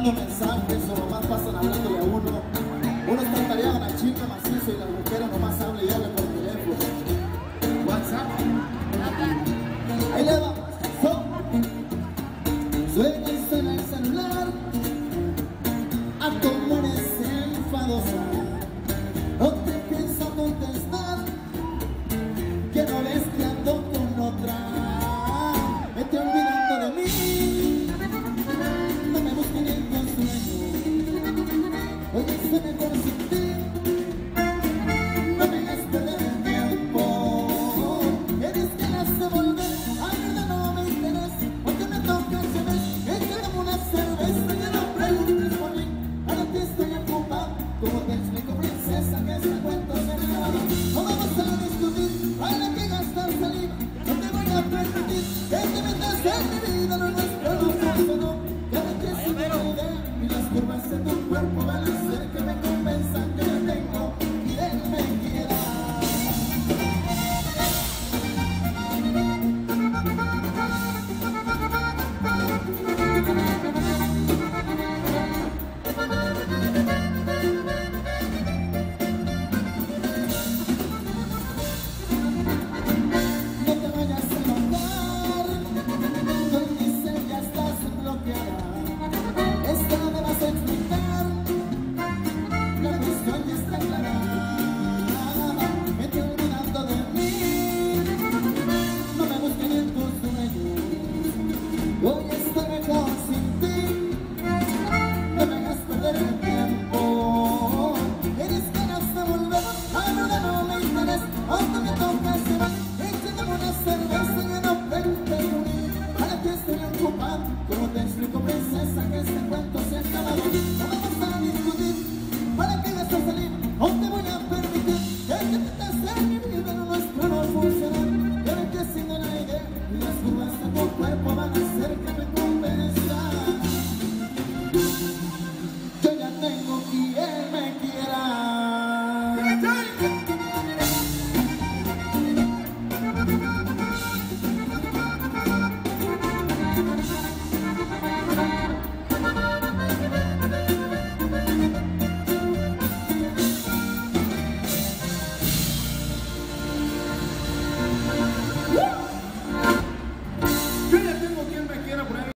mandando mensajes o nomás pasan hablándole a uno. Uno está tareado en la chica macizo y las mujeres no Ay, las curvas de tu cuerpo Voy a estar sin ti, no me hagas perder el tiempo. Eres ganas de volver, ahora no me interesa, cuando me tocas se va. Echando una cerveza y no frente y unir. Para que estoy ocupado, como te explico, princesa, que este cuento se acaba.